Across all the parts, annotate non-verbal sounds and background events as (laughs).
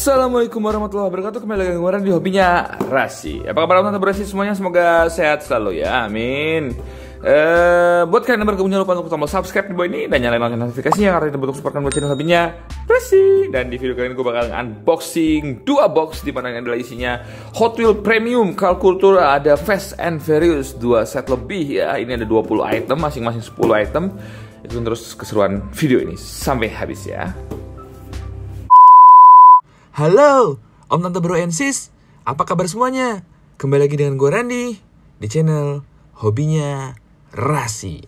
Assalamualaikum warahmatullahi wabarakatuh. Kembali lagi kemarin di hobinya Rasi. Apa kabar teman-teman Rasi semuanya Semoga sehat selalu ya. Amin. Eh Buat kalian yang bergabung Jangan lupa untuk tombol subscribe di bawah ini Dan nyalain lonceng notifikasinya Karena itu bentuk support buat channel hobinya Rasi. Dan di video kali ini gue bakal unboxing Dua box di mana adalah isinya Hot Wheel Premium Kalkultur Ada Fast and Furious Dua set lebih ya. Ini ada 20 item Masing-masing 10 item. Itu terus keseruan video ini. Sampai habis ya Halo, Om Tante Bro and Sis. Apa kabar semuanya? Kembali lagi dengan gue Randy di channel Hobinya Rasi.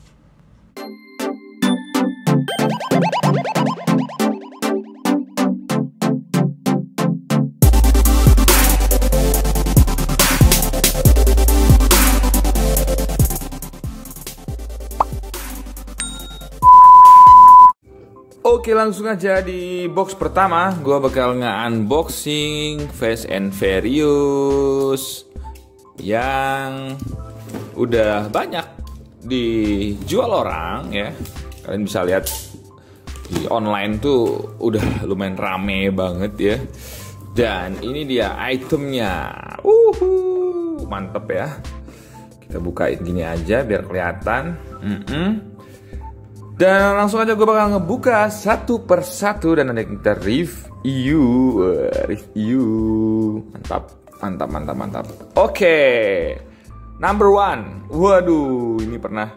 Oke langsung aja di box pertama. Gua bakal nge-unboxing Fast and Furious Yang udah banyak dijual orang ya. Kalian bisa lihat di online tuh udah lumayan rame banget ya. Dan ini dia itemnya. Uhuh, Mantep ya. Kita bukain gini aja biar kelihatan. Mm -mm. Dan langsung aja gue bakal ngebuka satu persatu dan ada kita review, review, mantap, mantap, mantap, mantap. Oke, number one, waduh, ini pernah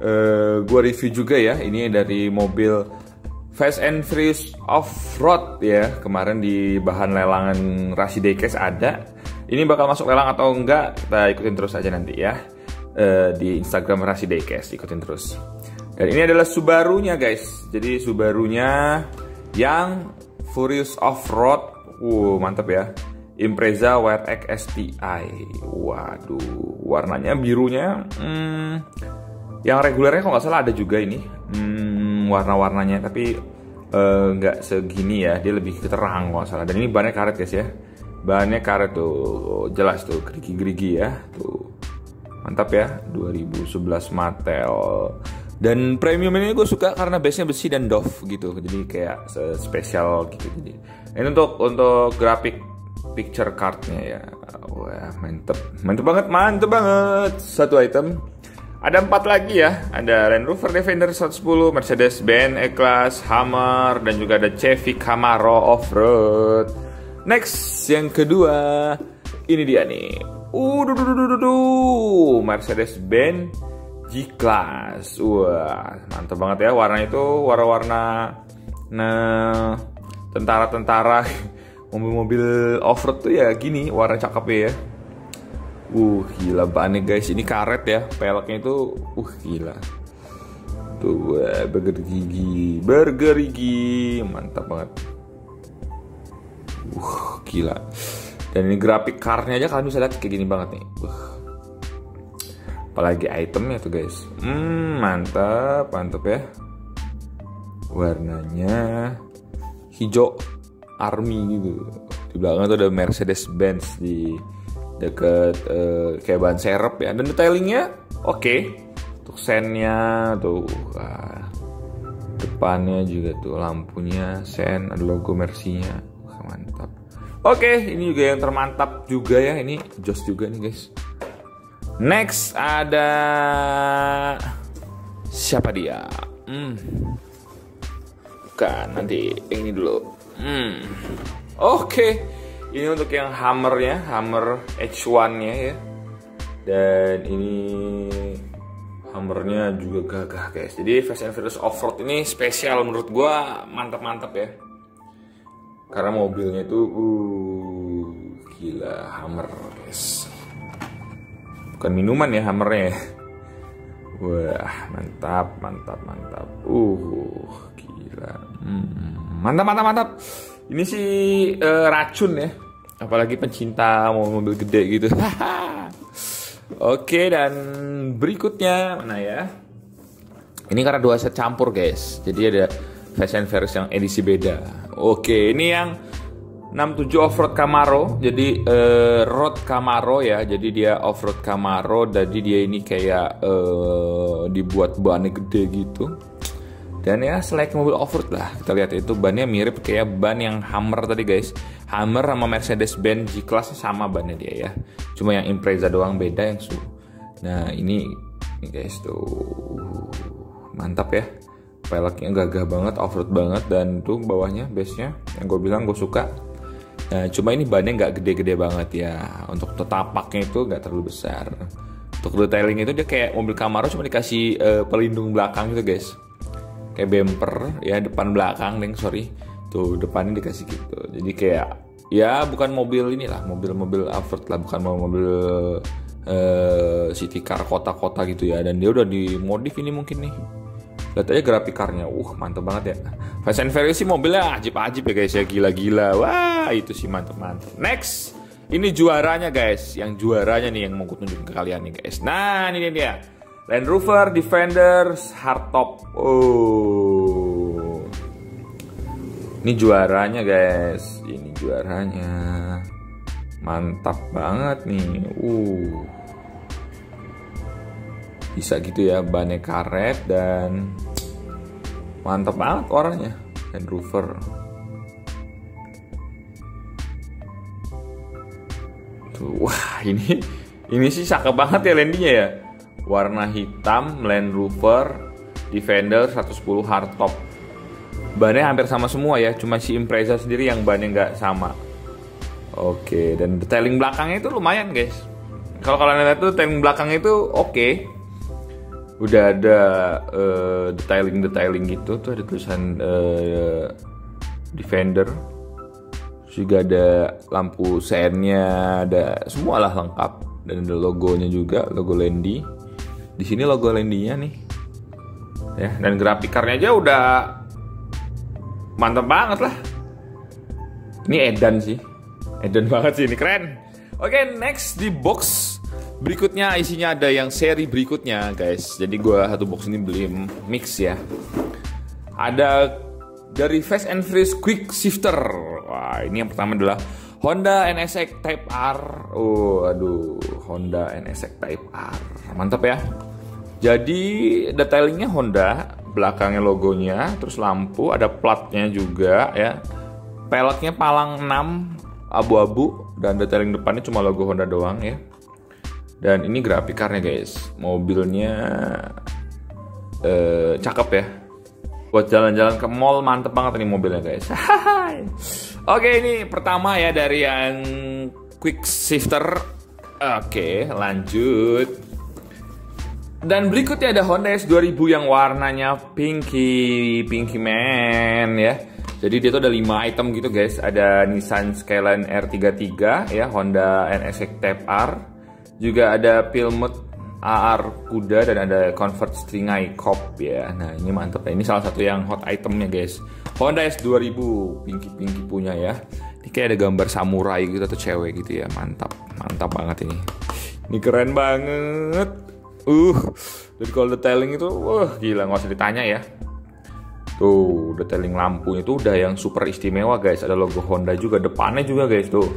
uh, gue review juga ya. Ini dari mobil Fast and Furious Off Road ya. Kemarin di bahan lelangan Rasi Dekes ada. Ini bakal masuk lelang atau enggak? Kita ikutin terus aja nanti ya. Uh, di Instagram Rasi Dekes, ikutin terus. Dan ini adalah Subarunya guys. Jadi Subarunya yang Furious Off-Road. Wow, mantap ya. Impreza WRX STI. Waduh, warnanya birunya hmm, yang regulernya kalau nggak salah ada juga ini. Hmm, warna-warnanya tapi nggak uh, segini ya. Dia lebih terang kalau nggak salah. Dan ini bannya karet guys ya. Bannya karet tuh jelas tuh gerigi-gerigi ya. Tuh. Mantap ya. 2011 Mattel. Dan premium ini gue suka karena base-nya besi dan doff gitu. Jadi kayak spesial gitu. Jadi ini untuk untuk grafik picture cardnya ya. Wah mantep, mantep banget, mantep banget. Satu item. Ada empat lagi ya. Ada Land Rover Defender 110, Mercedes-Benz E-Class, Hammer, dan juga ada Chevy Camaro Off-Road. Next, yang kedua, ini dia nih. Uh, Mercedes-Benz G-Class. Wah, mantap banget ya warnanya itu warna-warna nah tentara-tentara (laughs) mobil-mobil off-road tuh ya gini warna cakep ya. Uh, gila banget guys. Ini karet ya. Peleknya itu uh gila. Tuh, wah, burger gigi, burger gigi, mantap banget. Uh, gila. Dan ini grafik karnya aja kalian bisa lihat kayak gini banget nih. Uh apalagi itemnya tuh guys. Hmm mantap mantap ya. Warnanya hijau army gitu. Di belakang tuh ada Mercedes Benz di deket uh, kayak ban serep ya. Dan detailingnya oke. Okay. untuk sennya tuh ah, depannya juga tuh lampunya sen ada logo Mercy-nya. Mantap. Oke okay, ini juga yang termantap juga ya. Ini jos juga nih guys Next ada siapa dia? Hmm. Bukan, nanti ini dulu. Hmm. Oke. Okay. Ini untuk yang hammernya, hammer H1-nya ya. Dan ini hammernya juga gagah guys. Jadi Fast and Furious Offroad ini spesial menurut gua, mantap-mantap ya. Karena mobilnya itu uh gila hammer guys bukan minuman ya hammernya wah mantap mantap mantap. Uh gila. Hmm, mantap mantap mantap. Ini sih uh, racun ya. Apalagi pencinta mobil gede gitu. (laughs) Oke dan berikutnya mana ya? Ini karena dua set campur guys. Jadi ada and Furious yang edisi beda. Oke ini yang 67 off-road Camaro jadi uh, road Camaro ya jadi dia off-road Camaro jadi dia ini kayak uh, dibuat bannya gede gitu. Dan ya selain mobil off-road lah kita lihat itu bannya mirip kayak ban yang Hammer tadi guys. Hammer sama Mercedes-Benz G-Class sama bannya dia ya. Cuma yang Impreza doang beda yang su nah ini, ini guys tuh. Mantap ya. Peleknya gagah banget off-road banget dan tuh bawahnya base-nya yang gue bilang gue suka nah cuma ini bannya nggak gede-gede banget ya. Untuk tetapaknya itu nggak terlalu besar. Untuk detailing itu dia kayak mobil Camaro cuma dikasih uh, pelindung belakang gitu guys. Kayak bumper ya depan belakang neng sorry. Tuh depannya dikasih gitu. Jadi kayak ya bukan mobil inilah mobil-mobil off lah bukan mobil uh, city car kota-kota gitu ya. Dan dia udah dimodif ini mungkin nih lihat aja grafikarnya uh mantep banget ya Fast and Furious sih mobilnya ajib-ajib ya guys ya gila-gila wah itu sih mantep-mantep next ini juaranya guys yang juaranya nih yang mau tunjukin ke kalian nih guys nah ini dia Land Rover Defender hardtop. Oh. Ini juaranya guys. Ini juaranya. Mantap banget nih. Uh. Bisa gitu ya bannya karet dan mantap banget warnanya. Land Rover. (laughs) Wah ini ini sih cakep banget ya landingnya ya. Warna hitam Land Rover Defender 110 hardtop. Bannya hampir sama semua ya cuma si Impreza sendiri yang bannya nggak sama. Oke dan detailing belakangnya itu lumayan guys. Kalau kalian lihat tuh detailing belakangnya itu oke udah ada uh, detailing detailing gitu tuh ada tulisan uh, Defender juga ada lampu sennya ada semua lah lengkap dan ada logonya juga logo Landy di sini logo Landy-nya nih. Ya, dan grafikarnya aja udah mantap banget lah. Ini edan sih. Edan (laughs) banget sih ini keren. Oke, next di box berikutnya isinya ada yang seri berikutnya, guys. Jadi gue satu box ini beli mix ya. Ada dari Fast and Furious Quick Shifter. Wah, ini yang pertama adalah Honda NSX Type R. Oh, aduh, Honda NSX Type R. Mantap ya. Jadi detailingnya Honda, belakangnya logonya, terus lampu, ada platnya juga ya. Peleknya palang 6 abu-abu dan detailing depannya cuma logo Honda doang ya. Dan ini grafikarnya guys, mobilnya eh, cakep ya. Buat jalan-jalan ke mall mantep banget ini mobilnya guys. (laughs) Oke ini pertama ya dari yang quick shifter. Oke lanjut. Dan berikutnya ada Honda S2000 yang warnanya pinky, pinky man ya. Jadi dia tuh ada 5 item gitu guys. Ada Nissan Skyline R33 ya, Honda NSX Type R. Juga ada Pilmut AR Kuda dan ada Convert Stringai Cop ya. Nah ini mantep ya. Ini salah satu yang hot itemnya guys. Honda S2000 pinky-pinky punya ya. Ini kayak ada gambar samurai gitu atau cewek gitu ya. Mantap, mantap banget ini. Ini keren banget. Uh, jadi kalau detailing itu, wah gila nggak usah ditanya ya. Tuh, detailing lampunya itu udah yang super istimewa guys. Ada logo Honda juga, depannya juga guys tuh.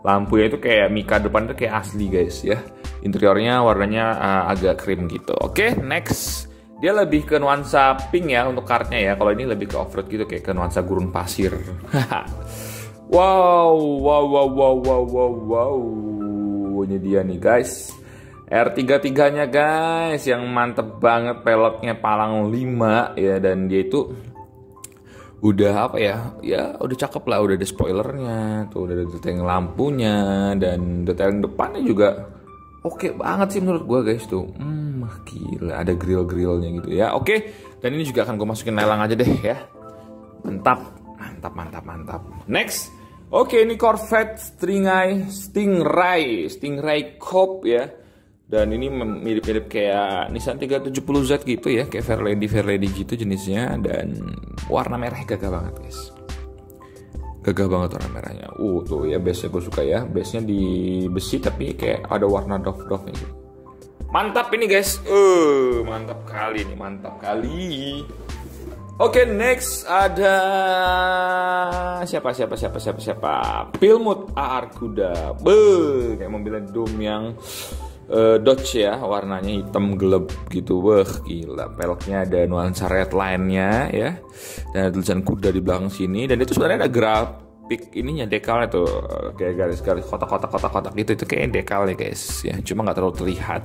Lampunya itu kayak Mika depan itu kayak asli guys ya. Interiornya warnanya uh, agak krim gitu. Oke, okay, next. Dia lebih ke nuansa pink ya untuk kartnya ya. Kalau ini lebih ke off-road gitu kayak ke nuansa gurun pasir. (laughs) wow, wow, wow, wow, wow, wow, wow. Ini dia nih guys. R33-nya guys yang mantep banget peleknya palang 5 ya dan dia itu udah apa ya? Ya udah cakep lah udah ada spoilernya tuh udah ada detailing lampunya dan detailing depannya juga oke okay banget sih menurut gue guys tuh. Hmm gila ada grill grillnya gitu ya. Oke okay. dan ini juga akan gue masukin lelang aja deh ya. Mantap mantap mantap mantap. Next. Oke okay, ini Corvette Stingray Stingray Stingray Coupe ya dan ini mirip-mirip kayak Nissan 370Z gitu ya kayak Fairlady Fairlady gitu jenisnya dan warna merah gagah banget guys. Gagah banget warna merahnya. Uh tuh ya base gue suka ya. Base nya di besi tapi kayak ada warna doff doff gitu. Mantap ini guys. Uh mantap kali nih mantap kali. Oke, okay, next ada siapa siapa siapa siapa siapa? Pilmut AR Kuda. Be, kayak mobilnya Doom yang uh, Dodge ya warnanya hitam gelap gitu. Wah gila. Peleknya ada nuansa red line-nya ya. Dan ada tulisan kuda di belakang sini. Dan itu sebenarnya ada grafik ininya dekalnya tuh. Kayak garis-garis kotak-kotak kotak-kotak gitu. Itu kayak dekalnya guys ya. Cuma nggak terlalu terlihat.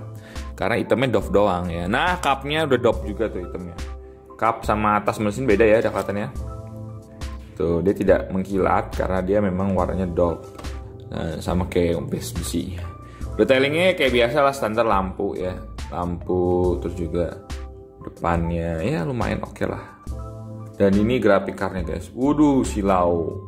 Karena hitamnya doff doang ya. Nah cupnya udah doff juga tuh hitamnya. Cup sama atas mesin beda ya kelihatannya. Tuh dia tidak mengkilat karena dia memang warnanya doff. Nah, sama kayak base besi detailingnya kayak biasa lah standar lampu ya. Lampu terus juga depannya ya lumayan oke okay lah. Dan ini grafik karnya guys. Wudhu silau.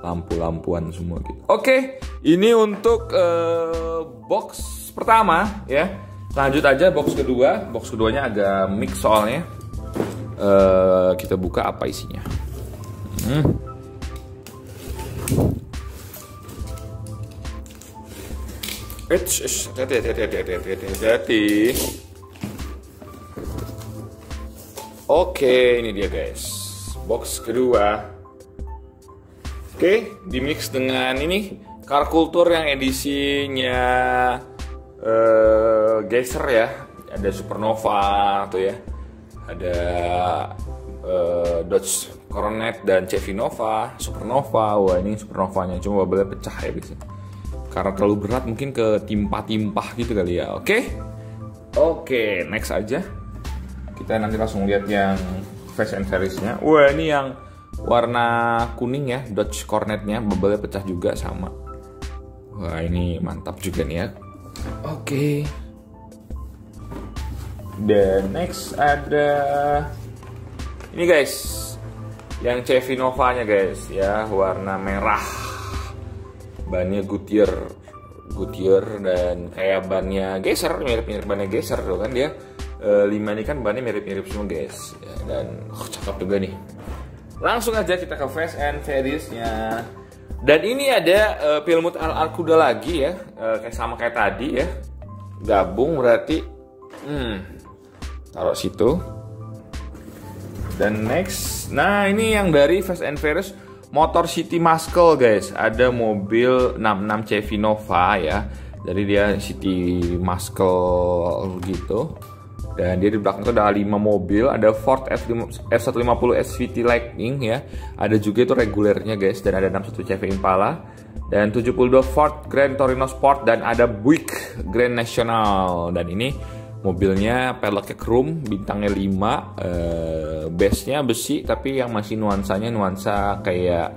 Lampu-lampuan semua gitu. Oke okay, ini untuk uh, box pertama ya. Lanjut aja box kedua. Box keduanya agak mix soalnya. Uh, kita buka apa isinya. Hmm. Hati hati hati hati hati hati hati hati Oke, ini dia guys. Box kedua. Oke, di mix dengan ini car culture yang edisinya uh, Geyser ya. Ada Supernova tuh ya. Ada uh, Dodge Coronet dan Chevy Nova, Supernova. Wah, ini Supernovanya cuma bubble pecah ya biasanya karena terlalu berat mungkin ke timpah-timpah gitu kali ya. Oke? Okay? oke okay, next aja. Kita nanti langsung lihat yang Fast and Furious-nya wah ini yang warna kuning ya Dodge Cornet-nya. Bubble pecah juga sama. Wah ini mantap juga nih ya. Oke. Okay. dan next ada ini guys. Yang Chevy Nova nya guys ya warna merah bannya Goodyear. Goodyear dan kayak bannya Geser mirip-mirip bannya Geser tuh kan dia. E, lima ini kan bannya mirip-mirip semua guys. Ya, dan oh, cakep juga nih. Langsung aja kita ke Fast and Furious nya dan ini ada e, Pilmut Al Arkuda lagi ya. E, kayak sama kayak tadi ya. Gabung berarti hmm taruh situ. Dan next nah ini yang dari Fast and Furious Motor City Muscle guys. Ada mobil 66 Chevy Nova ya. Jadi dia City Muscle gitu. Dan dia di belakang itu ada 5 mobil. Ada Ford F150 SVT Lightning ya. Ada juga itu regulernya guys. Dan ada 61 Chevy Impala. Dan 72 Ford Grand Torino Sport. Dan ada Buick Grand National. Dan ini mobilnya peleknya chrome bintangnya 5 eh, base-nya besi tapi yang masih nuansanya nuansa kayak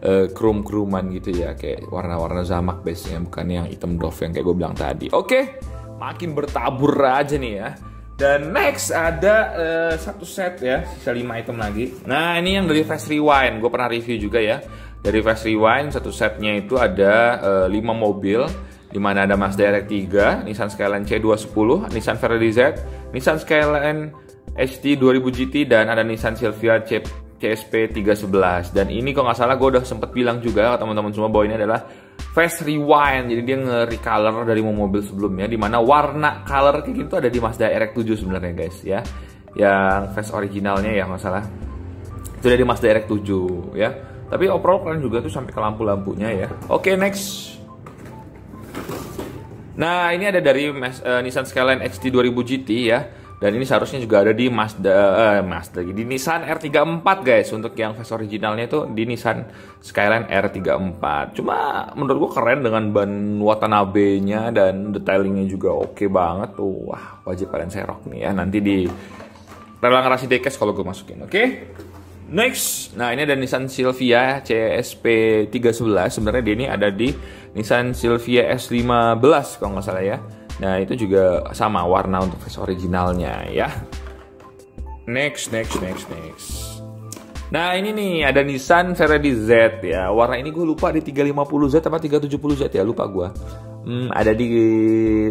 eh, chrome chromean gitu ya kayak warna-warna zamak base-nya bukan yang hitam doff yang kayak gue bilang tadi. Oke makin bertabur aja nih ya. Dan next ada uh, satu set ya sisa 5 item lagi. Nah ini yang dari Fast Rewind gue pernah review juga ya. Dari Fast Rewind satu setnya itu ada uh, eh, 5 mobil di mana ada Mazda RX-3, Nissan Skyline C210, Nissan Ferrari Z, Nissan Skyline HT 2000 GT dan ada Nissan Silvia C CSP 311 dan ini kalau nggak salah gue udah sempet bilang juga teman-teman semua bahwa ini adalah fast rewind. Jadi dia nge-recolor dari mobil sebelumnya di mana warna color kayak gitu ada di Mazda RX-7 sebenarnya guys ya. Yang fast originalnya ya nggak salah. Itu ada di Mazda RX-7 ya. Tapi overall keren juga tuh sampai ke lampu-lampunya ya. Oke okay, next Nah, ini ada dari uh, Nissan Skyline XT 2000 GT ya. Dan ini seharusnya juga ada di Mazda uh, Mazda di Nissan R34 guys. Untuk yang face originalnya itu di Nissan Skyline R34. Cuma menurut gua keren dengan ban Watanabe-nya dan detailingnya juga oke okay banget tuh. Wah, wajib kalian serok nih ya. Nanti di relang rasi dekes kalau gue masukin, oke? Okay? Next, nah ini ada Nissan Silvia CSP 311. Sebenarnya dia ini ada di Nissan Silvia S15 kalau nggak salah ya. Nah itu juga sama warna untuk face originalnya ya. Next, next, next, next. Nah ini nih ada Nissan Ferrari Z ya. Warna ini gue lupa di 350Z apa 370Z ya lupa gue. Hmm, ada di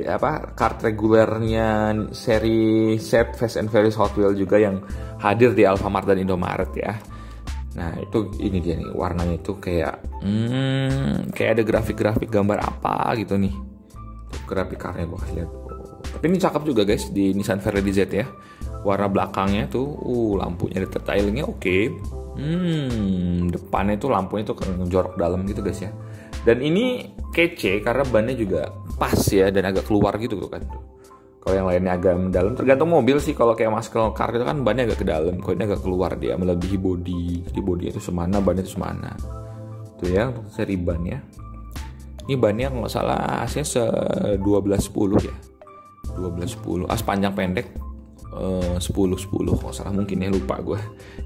apa kart regulernya seri set Fast and Furious Hot Wheels juga yang hadir di Alfamart dan Indomaret ya. Nah itu ini dia nih warnanya itu kayak hmm, kayak ada grafik-grafik gambar apa gitu nih. grafik karya gue lihat. Tapi ini cakep juga guys di Nissan Ferrari Z ya. Warna belakangnya tuh, uh lampunya detailingnya oke. Okay. Hmm, depannya tuh lampunya tuh jorok dalam gitu guys ya. Dan ini kece karena bannya juga pas ya dan agak keluar gitu kan. Kalau yang lainnya agak mendalam tergantung mobil sih. Kalau kayak muscle car itu kan bannya agak ke dalam kalau ini agak keluar dia melebihi body. Jadi body itu semana bannya itu semana. Tuh ya untuk seri ban ya. Ini bannya kalau nggak salah asnya se 1210 ya. 1210 as panjang pendek eh, 10 10 kalau salah mungkin ya lupa gue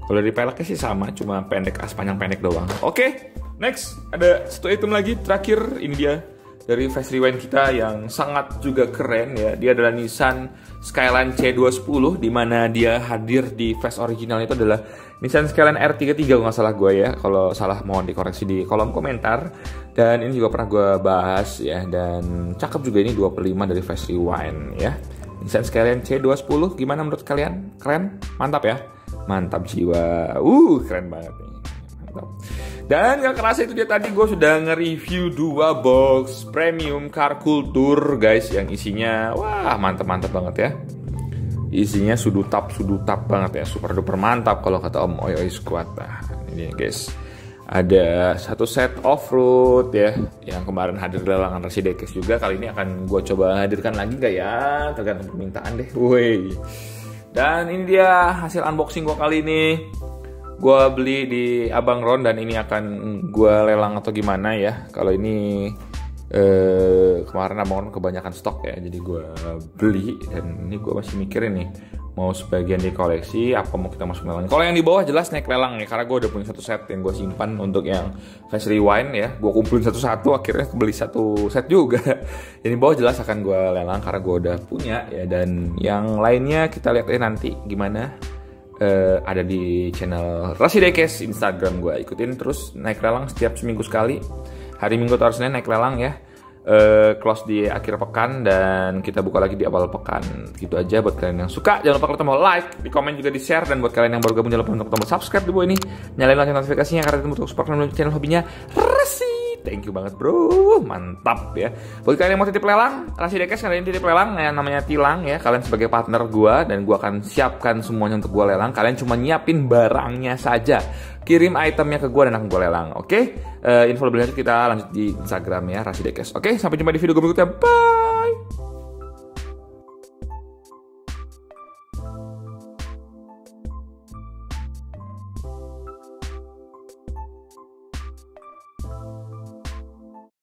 kalau dari peleknya sih sama cuma pendek as panjang pendek doang oke next ada satu item lagi terakhir ini dia dari Fast Rewind kita yang sangat juga keren ya. Dia adalah Nissan Skyline C210 di mana dia hadir di Fast original itu adalah Nissan Skyline R33 kalau nggak salah gue ya. Kalau salah mohon dikoreksi di kolom komentar. Dan ini juga pernah gue bahas ya dan cakep juga ini 2 per 5 dari Fast Rewind ya. Nissan Skyline C210 gimana menurut kalian? Keren? Mantap ya? Mantap jiwa. Uh, keren banget nih. Mantap. Dan gak kerasa itu dia tadi gue sudah nge-review dua box premium car culture guys yang isinya wah mantap-mantap banget ya. Isinya sudutap sudutap banget ya, super duper mantap kalau kata Om Oi Oi Squad. Nah, ini guys. Ada satu set off-road ya yang kemarin hadir di lelangan Residekes juga. Kali ini akan gue coba hadirkan lagi gak ya? Tergantung permintaan deh. Woi. Dan ini dia hasil unboxing gue kali ini. Gue beli di Abang Ron dan ini akan gue lelang atau gimana ya? Kalau ini eh, kemarin Abang Ron kebanyakan stok ya jadi gue beli. Dan ini gue masih mikirin nih mau sebagian di koleksi apa mau kita masuk lelang kalau yang di bawah jelas naik lelang ya karena gue udah punya satu set yang gue simpan untuk yang fast rewind ya. Gue kumpulin satu-satu akhirnya beli satu set juga. (laughs) Ini bawah jelas akan gue lelang karena gue udah punya ya. Dan yang lainnya kita lihat nanti gimana uh, ada di channel Rasidekes Instagram gue ikutin terus naik lelang setiap seminggu sekali. Hari minggu atau senin naik lelang ya uh, close di akhir pekan dan kita buka lagi di awal pekan. Gitu aja buat kalian yang suka. Jangan lupa kalau mau like di komen juga di share dan buat kalian yang baru gabung jangan lupa untuk tombol subscribe di bawah ini. Nyalain lonceng notifikasinya karena itu untuk support channel hobinya. Rasi Thank you banget bro, mantap ya. Buat kalian yang mau titip lelang, Rasi Dekes kalian titip lelang yang namanya Tilang ya. Kalian sebagai partner gua dan gua akan siapkan semuanya untuk gua lelang. Kalian cuma nyiapin barangnya saja. Kirim itemnya ke gua dan akan gua lelang. Oke? Okay? Uh, info lebih lanjut kita lanjut di Instagram ya Rasi Dekes. Oke, okay? sampai jumpa di video gue berikutnya. Bye.